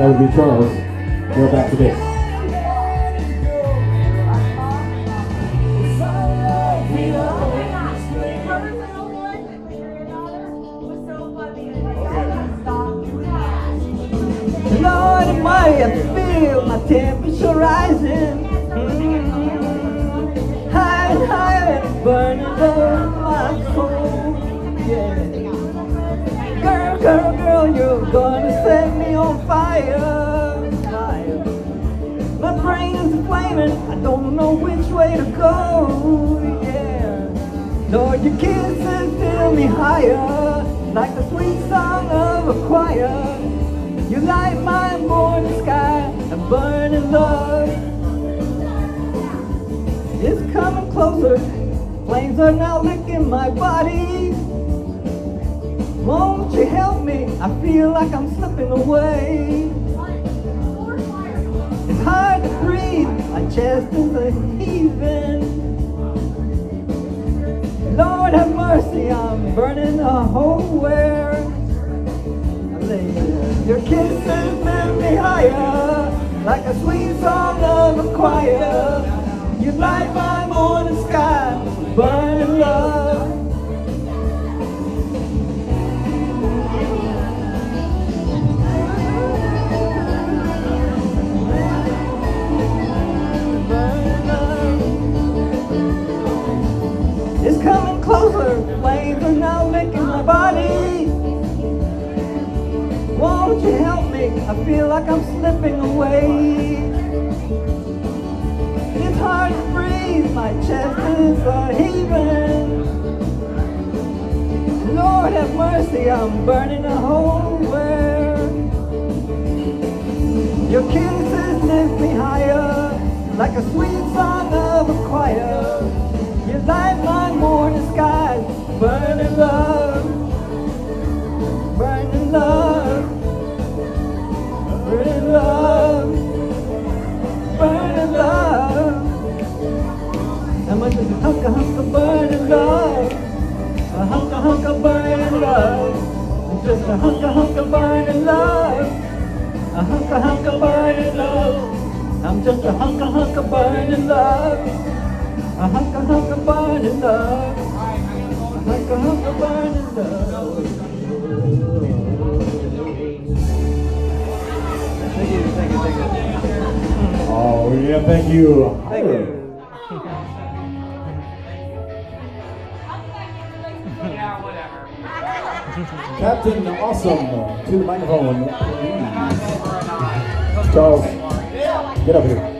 That would be Charles. Go back to this. My temperature rising. Higher and higher, and burning up my soul. Yeah. My brain is flaming, I don't know which way to go. Yeah. Lord, your kisses fill me higher, like the sweet song of a choir. You light my morning sky, a burning love. It's coming closer, flames are now licking my body. Won't you help me? I feel like I'm slipping away. It's hard to breathe, my chest is a heaving. Lord have mercy, I'm burning a hole where Your kisses lift me higher, like a sweet song of a choir. You light my morning sky, burning closer, now licking my body. Won't you help me? I feel like I'm slipping away. It's hard to breathe, my chest is a heaving. Lord have mercy, I'm burning a hole where your kisses lift me higher, like a sweet song of a choir. Hunk of hunk of burning love, just a hunk of hunk of burning love, a hunk of hunk of burning love. I'm just a hunk of hunk of burning love. A hunk of hunk of burning love. A hunk of hunk of burning love. Thank you, thank you, thank you. Oh, yeah, thank you. Thank you. Captain Awesome to the microphone. Charles, get up here.